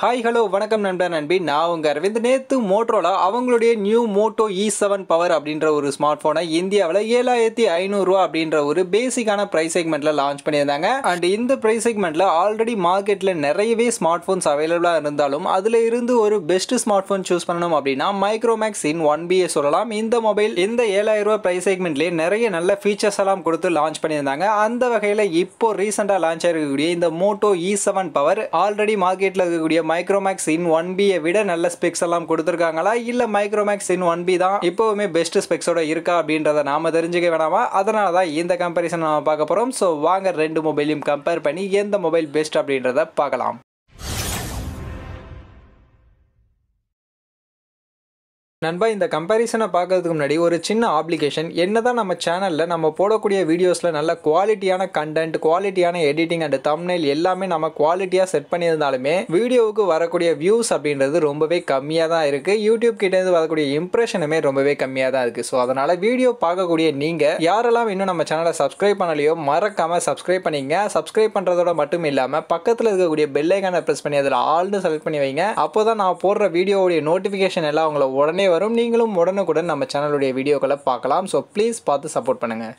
Hi hello வணக்கம் நண்பர் நண்பி. நான் உங்கள் அரவிந்த். நேத்து மோட்ரோலா அவங்களுடைய new Moto E seven power அப்படின்ற ஒரு ஸ்மார்ட் ஃபோனை இந்தியாவில் ஏழாயிரத்தி ஐநூறுரூவா அப்படின்ற ஒரு பேசிக்கான ப்ரைஸ் செக்மெண்ட்டில் லான்ச் பண்ணியிருந்தாங்க. அண்ட் இந்த ப்ரைஸ் செக்மெண்ட்டில் ஆல்ரெடி மார்க்கெட்டில் நிறையவே ஸ்மார்ட் ஃபோன்ஸ் அவைலபிளாக இருந்தாலும் அதில் இருந்து ஒரு பெஸ்ட் ஸ்மார்ட் ஃபோன் சூஸ் பண்ணணும் அப்படின்னா மைக்ரோமேக்ஸ் இன் ஒன் பிஏ சொல்லலாம். இந்த மொபைல் இந்த ஏழாயிரம் ப்ரைஸ் செக்மெண்ட்லேயே நிறைய நல்ல ஃபீச்சர்ஸ் எல்லாம் கொடுத்து லான்ச் பண்ணியிருந்தாங்க. அந்த வகையில் இப்போ ரீசெண்டாக லான்ச் ஆகிருக்கக்கூடிய இந்த Moto E seven power already மார்க்கெட்டில் இருக்கக்கூடிய மைக்ரோமேக்ஸ் இன் ஒன் பியை விட நல்ல ஸ்பெக்ஸ் எல்லாம் கொடுத்துருக்காங்களா? இல்லை மைக்ரோமேக்ஸ் இன் ஒன் பி தான் இப்போவுமே பெஸ்ட் ஸ்பெக்ஸோட இருக்கா அப்படின்றத நாம தெரிஞ்சுக்க வேணாமா? அதனால தான் இந்த கம்பேரிசன் நம்ம பார்க்க போகிறோம் ஸோ வாங்க ரெண்டு மொபைலையும் கம்பேர் பண்ணி எந்த மொபைல் பெஸ்ட் அப்படின்றத பார்க்கலாம். நண்பா இந்த கம்பேரிசனை பார்க்கறதுக்கு முன்னாடி ஒரு சின்ன ஆப்ளிகேஷன் என்னதான் நம்ம சேனலில் நம்ம போடக்கூடிய வீடியோஸில் நல்ல குவாலிட்டியான கண்டென்ட் குவாலிட்டியான எடிட்டிங் அண்ட் தம்னைல் எல்லாமே நம்ம குவாலிட்டியாக செட் பண்ணியிருந்தாலுமே வீடியோவுக்கு வரக்கூடிய வியூஸ் அப்படின்றது ரொம்பவே கம்மியாக தான் இருக்குது யூடியூப் கிட்டேருந்து வரக்கூடிய இம்ப்ரெஷனுமே ரொம்பவே கம்மியாக தான் இருக்குது ஸோ அதனால் வீடியோ பார்க்கக்கூடிய நீங்கள் யாரெல்லாம் இன்னும் நம்ம சேனலை சப்ஸ்கிரைப் பண்ணலையோ மறக்காமல் சப்ஸ்கிரைப் பண்ணிங்க. சப்ஸ்கிரைப் பண்ணுறதோட மட்டும் இல்லாமல் பக்கத்தில் இருக்கக்கூடிய பெல்லைக்கான ப்ரெஸ் பண்ணி அதில் ஆல்னு செலக்ட் பண்ணி வைங்க. அப்போ தான் நான் போடுற வீடியோவுடைய நோட்டிஃபிகேஷன் எல்லாம் உங்களை உடனே வரும். நீங்களும் உடனுக்குடன் நம்ம சேனலுடைய வீடியோக்களை பார்க்கலாம். ஸோ ப்ளீஸ் பார்த்து சப்போர்ட் பண்ணுங்கள்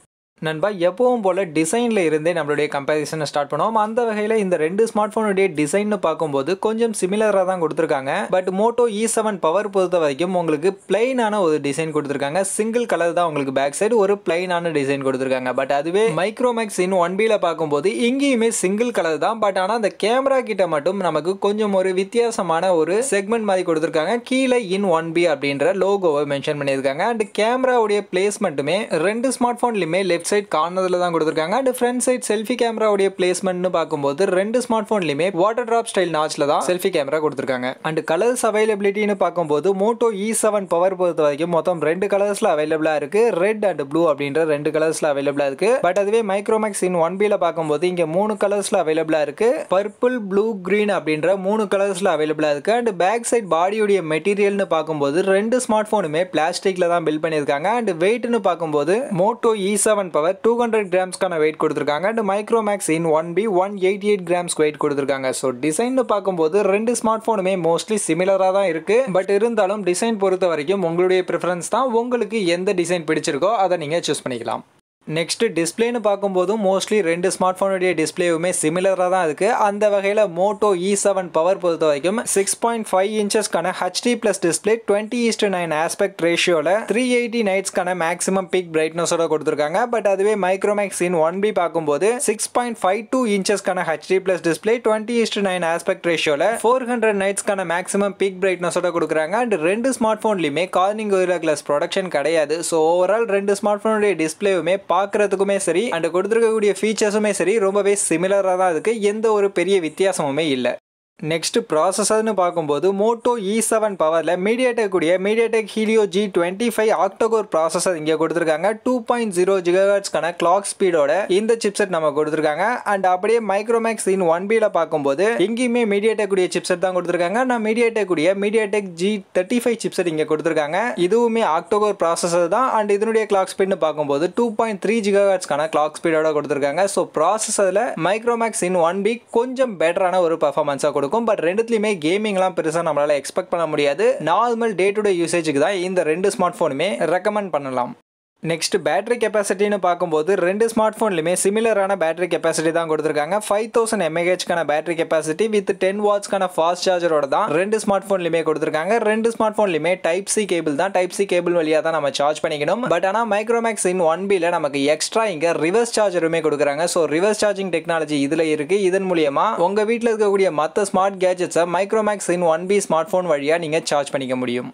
நண்பா எப்பவும் போல் டிசைனில் இருந்தே நம்மளுடைய கம்பேரிசனை ஸ்டார்ட் பண்ணுவோம். அந்த வகையில் இந்த ரெண்டு ஸ்மார்ட் ஃபோனுடைய டிசைன்னு பார்க்கும்போது கொஞ்சம் சிமிலராக தான் கொடுத்துருக்காங்க. But Moto E e seven power பொறுத்த வரைக்கும் உங்களுக்கு பிளைனான ஒரு டிசைன் கொடுத்துருக்காங்க. சிங்கிள் கலர் தான் உங்களுக்கு பேக் சைடு ஒரு பிளைனான டிசைன் கொடுத்துருக்காங்க. பட் அதுவே மைக்ரோமேக்ஸ் இன் ஒன் பியில் பார்க்கும்போது இங்கேயுமே சிங்கிள் கலர் தான். பட் ஆனால் அந்த கேமரா கிட்ட மட்டும் நமக்கு கொஞ்சம் ஒரு வித்தியாசமான ஒரு செக்மெண்ட் மாதிரி கொடுத்துருக்காங்க. கீழே இன் ஒன் பி அப்படின்ற லோகோவை மென்ஷன் பண்ணியிருக்காங்க. அண்ட் கேமராவுடைய பிளேஸ்மெண்ட்டுமே ரெண்டு ஸ்மார்ட் ஃபோன்லையுமே லெஃப்ட் சைட் கார்னரில் தான் கொடுத்துருக்காங்க. அண்ட் ஃப்ரண்ட் சைட் செல்ஃபி கேமராவுடைய பிளேஸ்மெண்ட்னு பார்க்கும்போது ரெண்டு ஸ்மார்ட் ஃபோன்லையுமே வாட்டர் ட்ராப் ஸ்டைல் நாச்சில் தான் செல்ஃபி கேமரா கொடுத்துருக்காங்க. அண்ட் கலர்ஸ் அவைலபிலிட்டின்னு பார்க்கும்போது மோட்டோ இ செவன் பவர் பொறுத்த வரைக்கும் மொத்தம் ரெண்டு கலர்ஸில் அவைலபிளாக இருக்கு. ரெட் அண்ட் ப்ளூ அப்படின்ற ரெண்டு கலர்ஸில் அவைலபிளாக இருக்கு. பட் அதுவே மைக்ரோமேக்ஸ் இன் ஒன் பியில் பார்க்கும்போது இங்கே மூணு கலர்ஸில் அவைலபிளாக இருக்கு. பர்பிள் ப்ளூ கிரீன் அப்படின்ற மூணு கலர்ஸில் அவைலபிளாக இருக்கு. அண்ட் பேக் சைட் பாடியுடைய மெட்டீரியல்னு பார்க்கும்போது ரெண்டு ஸ்மார்ட் ஃபோனுமே பிளாஸ்டிக்கில் தான் பில்ட் பண்ணியிருக்காங்க. அண்ட் வெயிட்னு பார்க்கும்போது Moto E seven power two hundred கிராம்ஸ்க்கான weight கொடுத்துருக்காங்க. And Micromax in one P one eighty eight grams weight கொடுத்துருக்காங்க ஸோ டிசைன் பார்க்கும்போது ரெண்டு ஸ்மார்ட் ஃபோனுமே மோஸ்ட்லி சிமிலராக தான் இருக்குது பட் இருந்தாலும் டிசைன் பொறுத்த வரைக்கும் உங்களுடைய ப்ரிஃபரன்ஸ் தான். உங்களுக்கு எந்த டிசைன் பிடிச்சிருக்கோ அதை நீங்கள் சூஸ் பண்ணிக்கலாம். நெக்ஸ்ட் டிஸ்பிளேன்னு பார்க்கும்போதும் மோஸ்ட்லி ரெண்டு ஸ்மார்ட் ஃபோனுடைய டிஸ்பிளேவுமே சிமிலராக தான் இருக்குது அந்த வகையில் மோட்டோ இ செவன் பவர் பொறுத்த வரைக்கும் six point five இன்ச்சஸ்க்கான HD plus display twenty is to nine aspect ரேஷியோவில் த்ரீ எயிட்டி நைட்ஸ்க்கான மேக்ஸிமம் பிக் பிரைட்னஸோட கொடுத்துருக்காங்க. பட் அதுவே மைக்ரோமேக்ஸ் இன் ஒன் பி பார்க்கும்போது six point five two இன்ச்சஸ்க்கான HD plus display twenty is to nine aspect ரேஷியோவில் four hundred நைட்ஸ்க்கான maximum peak பிரைட்னஸோட கொடுக்குறாங்க. அண்ட் ரெண்டு ஸ்மார்ட் ஃபோன்லையுமே கார்னிங் ஒயிலா கிளாஸ் ப்ரொடக்ஷன் கிடையாது. ஸோ ஓவரால் ரெண்டு ஸ்மார்ட் ஃபோனுடைய டிஸ்பிளேவுமே பார்க்கறதுக்குமே சரி அண்ட் கொடுத்துருக்கக்கூடிய ஃபீச்சர்ஸுமே சரி ரொம்பவே சிமிலராக தான் இருக்குது எந்த ஒரு பெரிய வித்தியாசமுமே இல்லை. நெக்ஸ்ட்டு ப்ராசஸர்னு பார்க்கும்போது மோட்டோ இ செவன் பவரில் மீடியாடெக் கூடிய MediaTek Helio G twenty five octa core processor இங்கே கொடுத்துருக்காங்க. டூ பாயிண்ட் ஜீரோ ஜிகாட்ஸ்க்கான கிளாக் ஸ்பீடோட இந்த சிப்செட் நம்ம கொடுத்துருக்காங்க. அண்ட் அப்படியே மைக்ரோமேக்ஸ் இன் ஒன் பியில் பார்க்கும்போது இங்கேயுமே மீடியாடெக் கூடிய சிப்செட் தான் கொடுத்துருக்காங்க. நான் மீடியாடெக் கூடிய MediaTek G thirty five chipset இங்கே கொடுத்துருக்காங்க. இதுவுமே ஆக்டோகோர் ப்ராசஸர் தான். அண்ட் இதனுடைய கிளாக் ஸ்பீட்னு பார்க்கும்போது டூ பாயிண்ட் த்ரீ ஜிகாட்ஸ்க்கான கிளாக் ஸ்பீடோட கொடுத்துருக்காங்க. ஸோ ப்ராசஸரில் மைக்ரோமேக்ஸ் இன் ஒன் பி கொஞ்சம் பெட்டரான ஒரு பர்ஃபார்மன்ஸாக கொடுக்கும் இருக்கும். பட் ரெண்டுத்துலையுமே கேமிங்லாம் பெருசாக நம்மளால் எக்ஸ்பெக்ட் பண்ண முடியாது. நார்மல் டே டு டே யூசேஜுக்கு தான் இந்த ரெண்டு ஸ்மார்ட் ஃபோனுமே ரெக்கமெண்ட் பண்ணலாம். நெக்ஸ்ட் பேட்டரி கெப்பாசிட்டின்னு பார்க்கும்போது ரெண்டு ஸ்மார்ட் ஃபோன்லையுமே சிமிலரான பேட்டரி கெப்பாசிட்டி தான் கொடுத்துருக்காங்க. ஃபைவ் தௌசண்ட் எம்ஏஹெச்க்கான பேட்டரி கெப்பாசிட்டி வித் டென் வாட்ஸ்க்கான ஃபாஸ்ட் சார்ஜரோட தான் ரெண்டு ஸ்மார்ட் ஃபோன்லையுமே கொடுத்துருக்காங்க. ரெண்டு ஸ்மார்ட் ஃபோன்லையுமே டைப் சி கேபிள் தான். டைப் சி கேபிள் வழியாக தான் நம்ம சார்ஜ் பண்ணிக்கணும். பட் ஆனால் மைக்ரோமேக்ஸ் இன் ஒன் பியில் நமக்கு எக்ஸ்ட்ரா இங்கே ரிவர்ஸ் சார்ஜருமே கொடுக்குறாங்க. ஸோ ரிவர்ஸ் சார்ஜிங் டெக்னாலஜி இதில் இருக்குது இதன் மூலியமாக உங்கள் வீட்டில் இருக்கக்கூடிய மற்ற smart கேஜெட்ஸை Micromax in one P smart phone வழியாக நீங்கள் சார்ஜ் பண்ணிக்க முடியும்.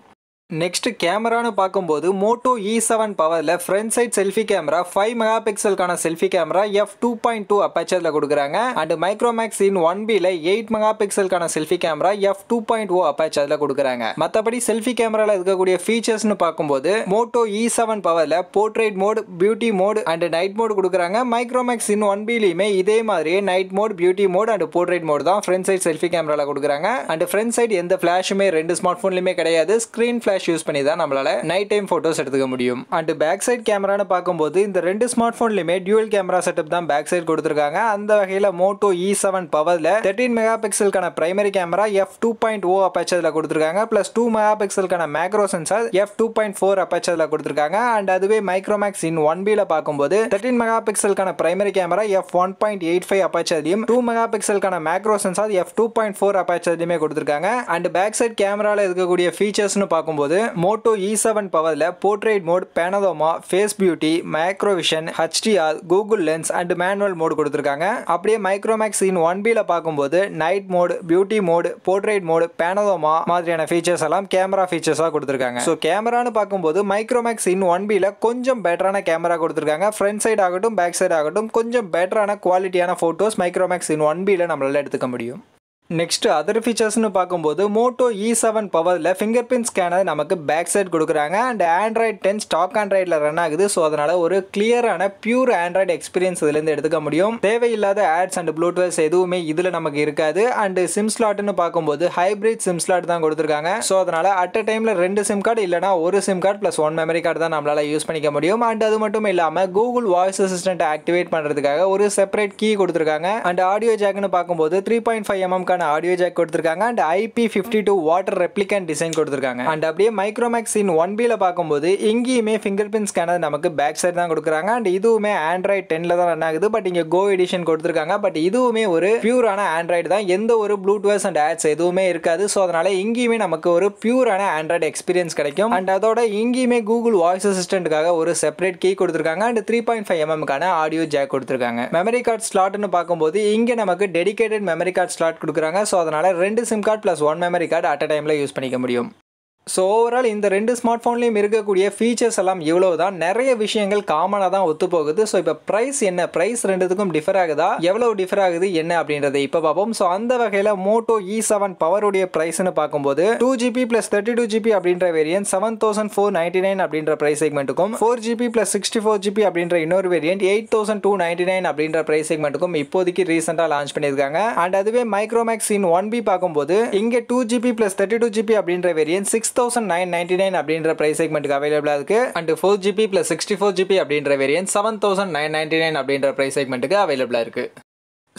நெக்ஸ்ட் கேமரான்னு பார்க்கும்போது மோட்டோ இ செவன் பவரில் front side selfie camera five mega பிக்சலுக்கான selfie camera F two point two அப்பேச்சரில் கொடுக்குறாங்க. அண்ட் மைக்ரோமேக்ஸ் இன் ஒன் பியில் eight mega பிக்சலுக்கான selfie camera F two point O அப்பேச்சரில் கொடுக்குறாங்க. மற்றபடி செல்ஃபி கேமராவில் இருக்கக்கூடிய ஃபீச்சர்ஸ்னு பார்க்கும்போது மோட்டோ இ செவன் பவரில் portrait mode beauty mode and night mode கொடுக்குறாங்க. மைக்ரோமேக்ஸ் இன் ஒன் பிலையுமே இதே மாதிரியே night mode beauty mode and portrait mode தான் ஃப்ரண்ட் சைட் செல்ஃபி கேமராவில் கொடுக்குறாங்க. அண்ட் ஃப்ரண்ட் சைட் எந்த ஃப்ளாஷுமே ரெண்டு ஸ்மார்ட் ஃபோன்லையுமே கிடையாது. ஸ்க்ரீன் ஃப்ளாஷ் ஃபிளாஷ் யூஸ் பண்ணி தான் நம்மளால நைட் டைம் ஃபோட்டோஸ் எடுத்துக்க முடியும். அண்ட் பேக் சைட் கேமரான்னு பார்க்கும்போது இந்த ரெண்டு ஸ்மார்ட் ஃபோன்லையுமே டியூவல் கேமரா செட்டப் தான் பேக் சைட் கொடுத்துருக்காங்க. அந்த வகையில் மோட்டோ இ செவன் பவரில் thirteen mega பிக்சலுக்கான primary camera F two point O அப்பேச்சரில் கொடுத்துருக்காங்க. Plus two mega பிக்சலுக்கான macro sensor F two point four அப்பேச்சரில் கொடுத்துருக்காங்க. அண்ட் அதுவே மைக்ரோமேக்ஸ் இன் ஒன் பியில் பார்க்கும்போது thirteen mega பிக்சலுக்கான primary camera F one point eight five அப்பேச்சர்லையும் two mega பிக்சலுக்கான macro sensor F two point four அப்பேச்சர்லையுமே கொடுத்துருக்காங்க. And back side கேமராவில் இருக்கக்கூடிய ஃபீச்சர்ஸ்னு பார்க்கும்போது Moto இ seven பவரில் portrait mode panorama face beauty micro vision HDR Google lens and manual mode கொடுத்துருக்காங்க. அப்படியே Micromax in one பியில் பார்க்கும்போது night mode beauty mode portrait mode panorama மாதிரியான ஃபீச்சர்ஸ் எல்லாம் கேமரா ஃபீச்சர்ஸாக கொடுத்துருக்காங்க. ஸோ கேமரான்னு பார்க்கும்போது மைக்ரோமேக்ஸ் இன் ஒன் பியில் கொஞ்சம் பெட்டரான கேமரா கொடுத்துருக்காங்க. ஃப்ரண்ட் சைட் ஆகட்டும் பேக் சைடு ஆகட்டும் கொஞ்சம் பெட்டரான குவாலிட்டியான ஃபோட்டோஸ் மைக்ரோமேக்ஸ் இன் ஒன் பியில் நம்மளால எடுத்துக்க முடியும். நெக்ஸ்ட் அதர் ஃபீச்சர்ஸ்னு பார்க்கும்போது மோட்டோ இ செவன் பவரில் ஃபிங்கர் பிரிண்ட் ஸ்கேனர் நமக்கு பேக் சைட் கொடுக்குறாங்க. அண்ட் ஆண்ட்ராய்ட் டென் ஸ்டாக் ஆண்ட்ராய்டில் ரன் ஆகுது. ஸோ அதனால் ஒரு கிளியரான பியூர் ஆண்ட்ராய்டு எக்ஸ்பீரியன்ஸ் இதுலேருந்து எடுத்துக்க முடியும். தேவையில்லாத ஆட்ஸ் அண்ட் ப்ளூடூத்ஸ் எதுவுமே இதில் நமக்கு இருக்காது. அண்ட் சிம் ஸ்லாட்னு பார்க்கும்போது ஹைப்ரிட் சிம் ஸ்லாட் தான் கொடுத்துருக்காங்க. ஸோ அதனால் அட் அ டைமில் ரெண்டு சிம் கார்டு இல்லைனா ஒரு SIM card plus one memory card தான் நம்மளால் யூஸ் பண்ணிக்க முடியும். அண்ட் அது மட்டும் இல்லாமல் கூகுள் வாய்ஸ் அசிஸ்டன்ட் ஆக்டிவேட் பண்ணுறதுக்காக ஒரு செப்பரேட் கீ கொடுத்துருக்காங்க. அண்ட் ஆடியோ ஜாக்னு பார்க்கும்போது த்ரீ பாயிண்ட் ஃபைவ் எம்எம்கான ஆடியோ ஜாக் கொடுத்துருக்காங்க. And IP fifty two water repellent design கொடுத்துருக்காங்க. அண்ட் அப்படியே மைக்ரோமேக்ஸ் இன் ஒன் பியில் பார்க்கும்போது இங்கேயுமே ஃபிங்கர் பிரிண்ட் ஸ்கேனர் நமக்கு பேக் சைடு தான் கொடுக்குறாங்க. அண்ட் இதுவுமே ஆண்ட்ராய்ட் டெனில் தான் ரன் ஆகுது. பட் இங்கே கோ எடிஷன் கொடுத்துருக்காங்க. பட் இதுவுமே ஒரு பியூரான ஆண்ட்ராய்டு தான். எந்த ஒரு ப்ளூடூத் அண்ட் ஆட்ஸ் எதுவுமே இருக்காது. ஸோ அதனால இங்கேயுமே நமக்கு ஒரு பியூரான ஆண்ட்ராய்டு எக்ஸ்பீரியன்ஸ் கிடைக்கும். அண்ட் அதோட இங்கேயுமே கூகுள் வாய்ஸ் அசிஸ்டன்ட்டுக்காக ஒரு செப்பரேட் கீ கொடுத்துருக்காங்க. அண்ட் த்ரீ பாயிண்ட் ஃபைவ் எம்எம்க்கான ஆடியோ ஜாக் கொடுத்துருக்காங்க. மெமரி கார்டு ஸ்லாட்னு பார்க்கும்போது இங்கே நமக்கு டெடிக்கேட்டட் மெமரி கார்டு ஸ்லாட் கொடுக்குறாங்க. ஸோ அதனால ரெண்டு SIM card plus one memory card at a டைமில் யூஸ் பண்ணிக்க முடியும். ஸோ ஓவரால் இந்த ரெண்டு ஸ்மார்ட் ஃபோன்லேயும் இருக்கக்கூடிய ஃபீச்சர்ஸ் எல்லாம் இவ்வளோ தான் நிறைய விஷயங்கள் காமனாக தான் ஒத்து போகுது ஸோ இப்போ ப்ரைஸ் என்ன? ப்ரைஸ் ரெண்டுத்துக்கும் டிஃபர் ஆகுதா? எவ்வளோ டிஃபர் ஆகுது? என்ன? அப்படின்றத இப்போ பார்ப்போம். ஸோ அந்த வகையில் மோட்டோ இ செவன் பவருடைய ப்ரைஸ்னு பார்க்கும்போது two GB plus thirty two GB அப்படின்ற variant seven thousand four ninety nine அப்படின்ற price செக்மெண்ட்டுக்கும் four GB plus sixty four GB அப்படின்ற இன்னொரு variant eight thousand two ninety nine அப்படின்ற ப்ரைஸ் செக்மெண்ட்டுக்கும் இப்போதைக்கு ரீசெண்டாக லான்ச் பண்ணியிருக்காங்க. அண்ட் அதுவே மைக்ரோமேக்ஸ் இன் ஒன் பி பார்க்கும்போது இங்கே two GB plus thirty two GB அப்படின்ற variant six thousand nine ninety nine அப்படின்ற ப்ரைஸ் செக்மெண்ட்டுக்கு அவைலபிளாக இருக்குது and four GB plus sixty four GB அப்படின்ற variant seven thousand nine ninety nine அப்படின்ற ப்ரைஸ் செக்மெண்ட்டுக்கு அவைலபிளாக இருக்குது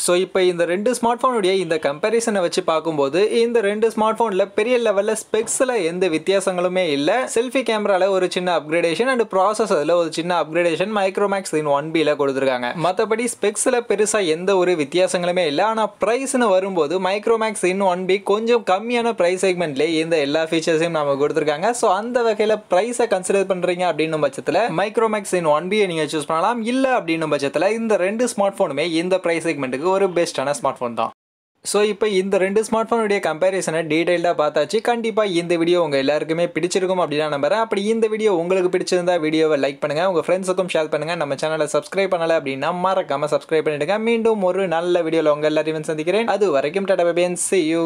ஸோ இப்போ இந்த ரெண்டு ஸ்மார்ட் ஃபோனுடைய இந்த கம்பேரிசனை வச்சு பார்க்கும்போது இந்த ரெண்டு ஸ்மார்ட் ஃபோனில் பெரிய லெவலில் ஸ்பெக்ஸில் எந்த வித்தியாசங்களுமே இல்லை. செல்ஃபி கேமராவில் ஒரு சின்ன அப்கிரேடேஷன் அண்ட் அதில் ஒரு சின்ன அப்கிரேடேஷன் மைக்ரோமேக்ஸ் இன் ஒன் பியில் கொடுத்துருக்காங்க. மற்றபடி ஸ்பெக்ஸில் பெருசாக எந்த ஒரு வித்தியாசங்களுமே இல்லை. ஆனால் ப்ரைஸ்னு வரும்போது மைக்ரோமேக்ஸ் இன் ஒன் பி கொஞ்சம் கம்மியான ப்ரைஸ் செக்மெண்ட்லேயே இந்த எல்லா ஃபீச்சர்ஸையும் நம்ம கொடுத்துருக்காங்க. ஸோ அந்த வகையில் ப்ரைஸை கன்சிடர் பண்ணுறீங்க அப்படின்னும் பட்சத்தில் மைக்ரோமேக்ஸ் இன் ஒன் பியை நீங்கள் சூஸ் பண்ணலாம். இல்லை அப்படின்னும் பட்சத்தில் இந்த ரெண்டு ஸ்மார்ட் ஃபோனுமே இந்த ப்ரைஸ் செக்மெண்ட்டுக்கு ஒரு பெஸ்ட்டான ஸ்மார்ட் ஃபோன் தான். ஸோ இப்போ இந்த ரெண்டு ஸ்மார்ட் ஃபோனுடைய கம்பேரிசனை டீட்டெயில்டாக பார்த்தாச்சு. கண்டிப்பாக இந்த வீடியோ உங்கள் எல்லாருக்குமே பிடிச்சிருக்கும் அப்படின்னு நம்புறேன். அப்படி இந்த வீடியோ உங்களுக்கு பிடிச்சிருந்தா வீடியோவை லைக் பண்ணுங்கள் உங்கள் ஃப்ரெண்ட்ஸுக்கும் ஷேர் பண்ணுங்கள் நம்ம சேனலை சப்ஸ்கிரைப் பண்ணலை அப்படின்னா மறக்காமல் சப்ஸ்கிரைப் பண்ணிவிடுங்க மீண்டும் ஒரு நல்ல வீடியோவில் உங்கள் எல்லாரையும் சந்திக்கிறேன். அது வரைக்கும் டாடா பேபியன் சி யூ